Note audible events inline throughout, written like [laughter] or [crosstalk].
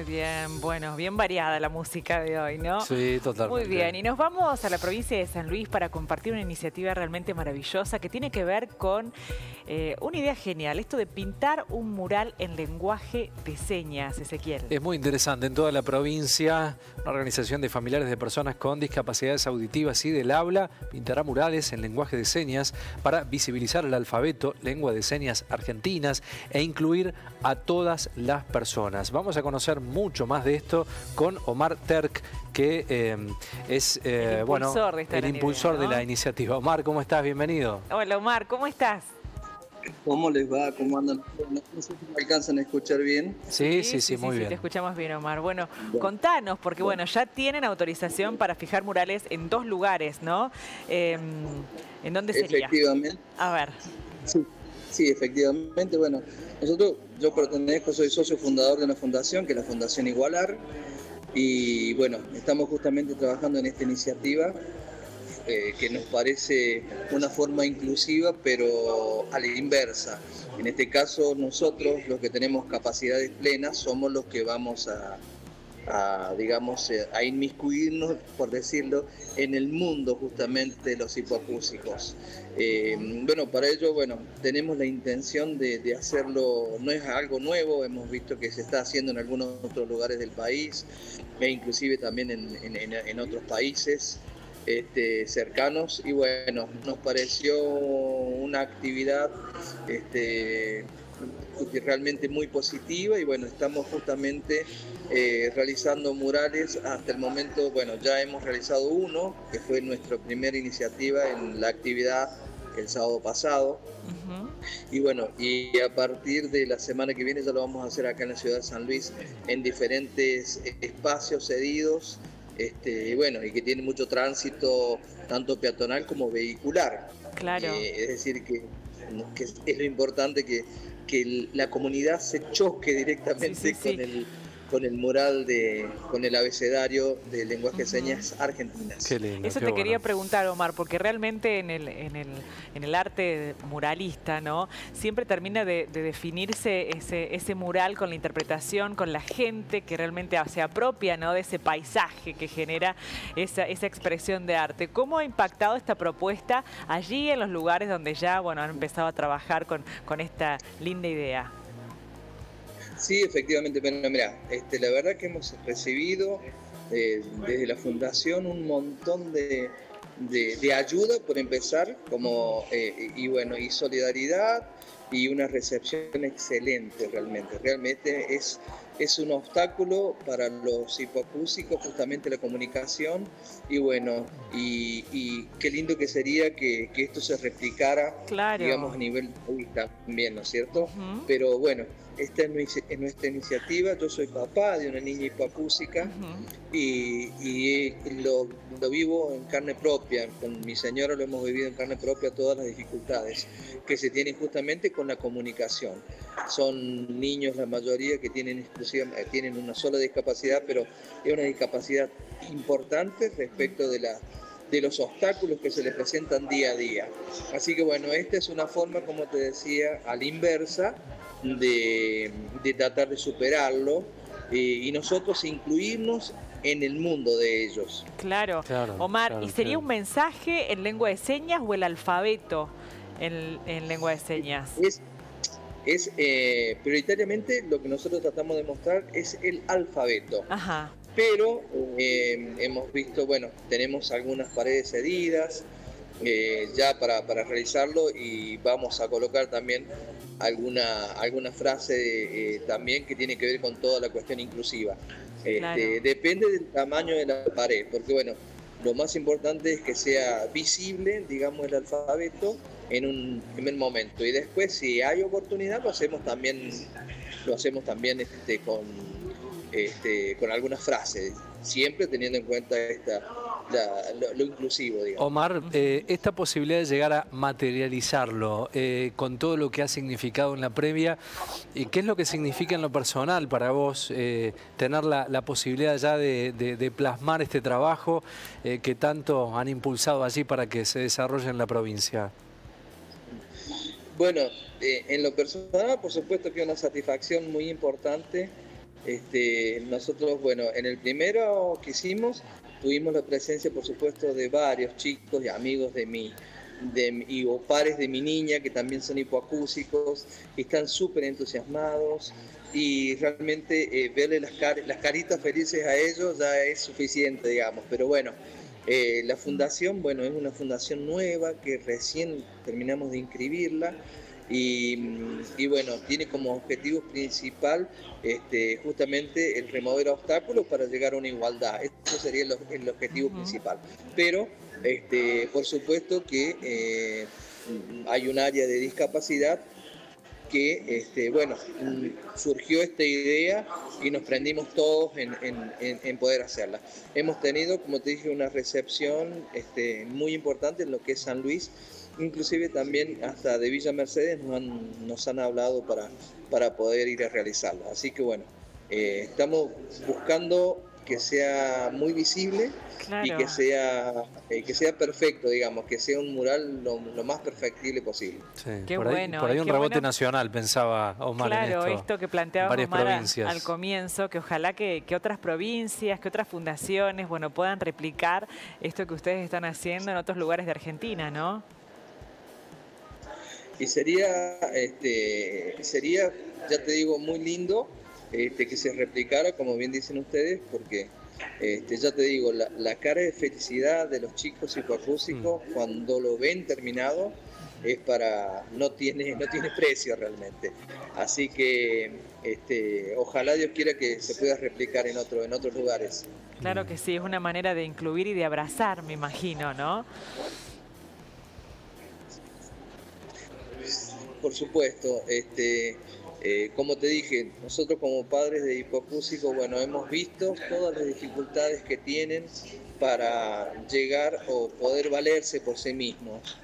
Muy bien, bueno, bien variada la música de hoy, ¿no? Sí, totalmente. Muy bien, y nos vamos a la provincia de San Luis para compartir una iniciativa realmente maravillosa que tiene que ver con eh, una idea genial, esto de pintar un mural en lenguaje de señas, Ezequiel. Es muy interesante, en toda la provincia, una organización de familiares de personas con discapacidades auditivas y del habla pintará murales en lenguaje de señas para visibilizar el alfabeto, lengua de señas argentinas e incluir a todas las personas. Vamos a conocer mucho más de esto con Omar Terk, que eh, es eh, el bueno, el impulsor de la iniciativa. Omar, ¿cómo estás? Bienvenido. Hola Omar, ¿cómo estás? ¿Cómo les va? ¿Cómo andan? No sé si me alcanzan a escuchar bien. Sí, sí, sí, muy bien. te escuchamos bien, Omar. Bueno, contanos, porque bueno, ya tienen autorización para fijar murales en dos lugares, ¿no? Em, ¿En dónde sería? Efectivamente. A ver. Sí, efectivamente. Bueno, nosotros, yo pertenezco, soy socio fundador de una fundación, que es la Fundación Igualar, y bueno, estamos justamente trabajando en esta iniciativa eh, que nos parece una forma inclusiva, pero a la inversa. En este caso, nosotros, los que tenemos capacidades plenas, somos los que vamos a, digamos, eh, a inmiscuirnos, por decirlo, en el mundo justamente de los hipoacúsicos. Eh, bueno, para ello, bueno, tenemos la intención de, hacerlo, no es algo nuevo, hemos visto que se está haciendo en algunos otros lugares del país, e inclusive también en otros países este, cercanos y bueno, nos pareció una actividad este, realmente muy positiva y bueno, estamos justamente eh, realizando murales. Hasta el momento, bueno, ya hemos realizado uno, que fue nuestra primera iniciativa en la actividad el sábado pasado. Y bueno, y a partir de la semana que viene ya lo vamos a hacer acá en la ciudad de San Luis en diferentes espacios cedidos este, bueno, y que tiene mucho tránsito, tanto peatonal como vehicular. Claro. Eh, es decir, que, es lo importante que, que la comunidad se choque directamente con el con el mural de, con el abecedario de lenguaje de señas argentinas. Eso te quería preguntar, Omar, porque realmente en el, en el, en el arte muralista, ¿no? Siempre termina de, definirse ese, ese mural con la interpretación, con la gente que realmente se apropia ¿no? de ese paisaje que genera esa, esa expresión de arte. ¿Cómo ha impactado esta propuesta allí en los lugares donde ya bueno, han empezado a trabajar con, con esta linda idea? Sí, efectivamente, pero mira, este, la verdad que hemos recibido eh, desde la fundación un montón de, ayuda por empezar, como eh, y bueno, y solidaridad y una recepción excelente realmente. Realmente es, es un obstáculo para los hipoacúsicos justamente la comunicación y bueno, y, qué lindo que sería que, esto se replicara, digamos, a nivel también, ¿no es cierto? Pero bueno, esta es nuestra iniciativa, yo soy papá de una niña hipoacúsica y, lo, vivo en carne propia, con mi señora lo hemos vivido en carne propia todas las dificultades que se tienen justamente con la comunicación. Son niños la mayoría que tienen, exclusiva, tienen una sola discapacidad, pero es una discapacidad importante respecto de la de los obstáculos que se les presentan día a día. Así que bueno, esta es una forma, como te decía, a la inversa de, tratar de superarlo eh, y nosotros incluirnos en el mundo de ellos. Claro, Omar, ¿y sería un mensaje en lengua de señas o el alfabeto en, lengua de señas? Es, es eh, prioritariamente lo que nosotros tratamos de mostrar es el alfabeto. Ajá. Pero eh, hemos visto, bueno, tenemos algunas paredes cedidas, eh, ya para, para, realizarlo y vamos a colocar también alguna, alguna frase eh, también que tiene que ver con toda la cuestión inclusiva. Este, depende del tamaño de la pared, porque bueno, lo más importante es que sea visible, digamos, el alfabeto en un primer momento y después si hay oportunidad lo hacemos también lo hacemos también este, con este, con algunas frases siempre teniendo en cuenta esta lo, inclusivo, digamos. Omar, eh, esta posibilidad de llegar a materializarlo eh, con todo lo que ha significado en la previa, ¿y ¿qué es lo que significa en lo personal para vos eh, tener la, posibilidad ya de, plasmar este trabajo que tanto han impulsado allí para que se desarrolle en la provincia? Bueno, en lo personal, por supuesto que una satisfacción muy importante Este, nosotros, bueno, en el primero que hicimos tuvimos la presencia, por supuesto, de varios chicos y amigos de mi, de, y o de mi niña que también son hipoacúsicos, y están súper entusiasmados y realmente eh, verle las, las caritas felices a ellos ya es suficiente, digamos. Pero bueno, eh, la fundación, bueno, es una fundación nueva que recién terminamos de inscribirla. Y, bueno, tiene como objetivo principal este, justamente el remover obstáculos para llegar a una igualdad. Eso sería el, objetivo principal. Pero, este, por supuesto que eh, hay un área de discapacidad que, este, bueno, surgió esta idea y nos prendimos todos en, poder hacerla. Hemos tenido, como te dije, una recepción este, muy importante en lo que es San Luis, inclusive también hasta de Villa Mercedes nos han, nos han hablado para, para poder ir a realizarla. Así que bueno, eh, estamos buscando que sea muy visible y que sea, eh, que sea perfecto, digamos, que sea un mural lo, más perfectible posible. qué por ahí, Por ahí un rebote nacional, pensaba Omar. Claro, en esto, esto que planteaba Omar al comienzo, que ojalá que, que, otras provincias, que otras fundaciones, bueno, puedan replicar esto que ustedes están haciendo en otros lugares de Argentina, ¿no? Y sería, este, sería, ya te digo, muy lindo este, que se replicara, como bien dicen ustedes, porque este, ya te digo, la, cara de felicidad de los chicos psicoacúsicos mm. cuando lo ven terminado es para no tiene no tiene precio realmente. Así que este, ojalá Dios quiera que se pueda replicar en otro en otros lugares. Claro que sí es una manera de incluir y de abrazar me imagino no por supuesto este eh, como te dije, nosotros como padres de hipoacúsicos, bueno, hemos visto todas las dificultades que tienen para llegar o poder valerse por sí mismos.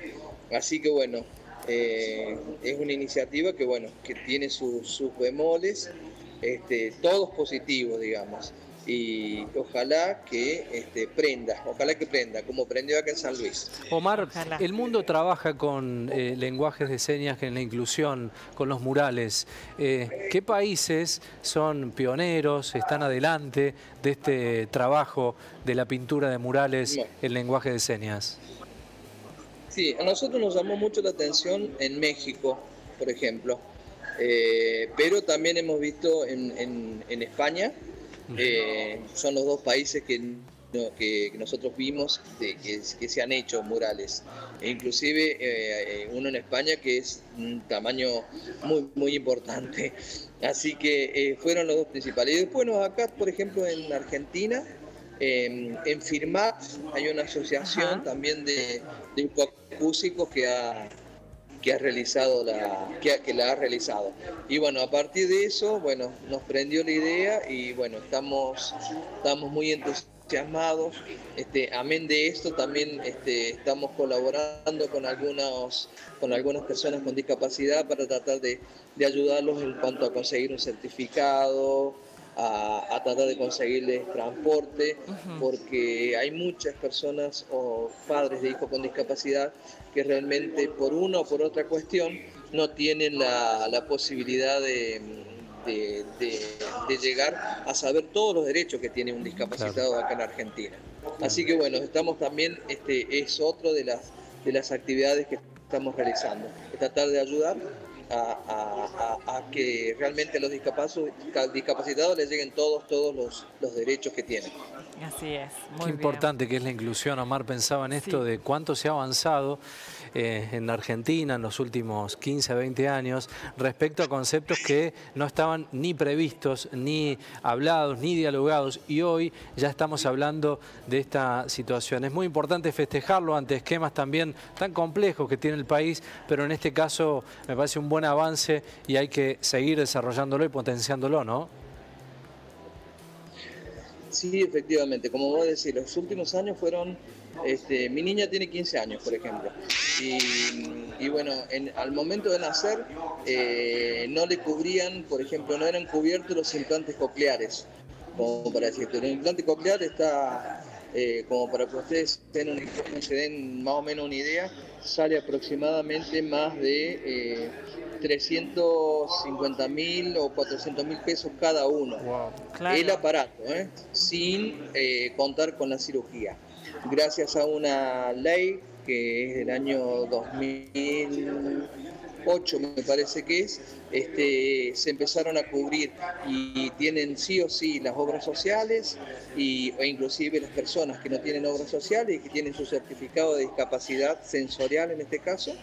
Así que bueno, eh, es una iniciativa que bueno, que tiene sus, bemoles, este, todos positivos, digamos y ojalá que este, prenda, ojalá que prenda, como prendió acá en San Luis. Omar, el mundo trabaja con eh, lenguajes de señas en la inclusión, con los murales. Eh, ¿Qué países son pioneros, están adelante de este trabajo de la pintura de murales en lenguaje de señas? Sí, a nosotros nos llamó mucho la atención en México, por ejemplo, eh, pero también hemos visto en, en España, eh, son los dos países que, que, nosotros vimos de, que, se han hecho murales. E inclusive eh, uno en España que es un tamaño muy, muy importante. [laughs] Así que eh, fueron los dos principales. Y después acá, por ejemplo, en Argentina, en FIRMAT hay una asociación también de, de músicos que ha que ha realizado la, que, la ha realizado. Y bueno, a partir de eso, bueno, nos prendió la idea y bueno, estamos, estamos muy entusiasmados. Este, amén de esto, también este, estamos colaborando con algunos, con algunas personas con discapacidad para tratar de, de ayudarlos en cuanto a conseguir un certificado, a, tratar de conseguirles transporte, porque hay muchas personas o padres de hijos con discapacidad que realmente por una o por otra cuestión no tienen la, posibilidad de, de, llegar a saber todos los derechos que tiene un discapacitado acá en Argentina. Así que bueno, estamos también, este es otro de las, de las actividades que estamos realizando, tratar de ayudar a, que realmente los discapacitados les lleguen todos, todos los, los derechos que tienen. Así es. Qué importante que es la inclusión. Omar pensaba en esto de cuánto se ha avanzado eh, en Argentina en los últimos 15, 20 años respecto a conceptos que no estaban ni previstos, ni hablados, ni dialogados y hoy ya estamos hablando de esta situación. Es muy importante festejarlo ante esquemas también tan complejos que tiene el país, pero en este caso me parece un buen avance y hay que seguir desarrollándolo y potenciándolo, ¿no? Sí, efectivamente, como vos decís, los últimos años fueron, este, mi niña tiene 15 años, por ejemplo, y, bueno, al momento de nacer eh, no le cubrían, por ejemplo, no eran cubiertos los implantes cocleares, como para decirte, el implante coclear está eh, como para que ustedes se den más o menos una idea, sale aproximadamente más de 350 mil o 400 mil pesos cada uno. El aparato, sin contar con la cirugía. Gracias a una ley que es del año 2008, me parece que es, este, se empezaron a cubrir y tienen sí o sí las obras sociales y, e inclusive las personas que no tienen obras sociales y que tienen su certificado de discapacidad sensorial en este caso,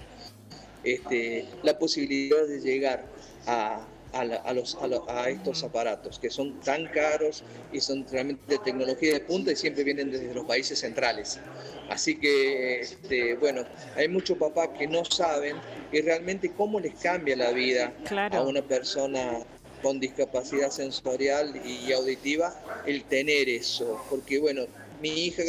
este, la posibilidad de llegar a, a, los, a, estos aparatos que son tan caros y son realmente de tecnología de punta y siempre vienen desde los países centrales. Así que, este, bueno, hay muchos papás que no saben y realmente cómo les cambia la vida a una persona con discapacidad sensorial y auditiva el tener eso, porque bueno, mi hija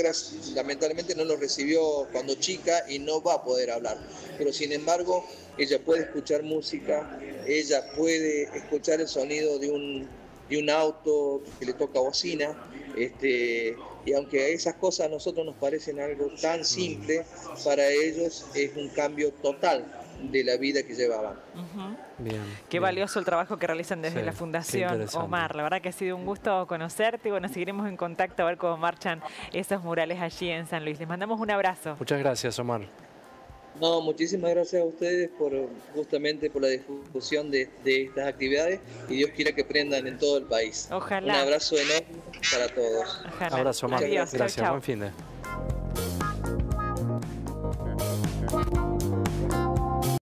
lamentablemente no lo recibió cuando chica y no va a poder hablar, pero sin embargo ella puede escuchar música, ella puede escuchar el sonido de un, de un auto que le toca bocina, este, y aunque esas cosas a nosotros nos parecen algo tan simple, para ellos es un cambio total de la vida que llevaban. bien, Qué valioso el trabajo que realizan desde la Fundación Omar. La verdad que ha sido un gusto conocerte y bueno, seguiremos en contacto a ver cómo marchan esos murales allí en San Luis. Les mandamos un abrazo. Muchas gracias, Omar. No, muchísimas gracias a ustedes por justamente por la difusión de, estas actividades y Dios quiera que prendan en todo el país. Ojalá. Un abrazo enorme para todos. Ojalá. Abrazo, Omar. Gracias, buen fin de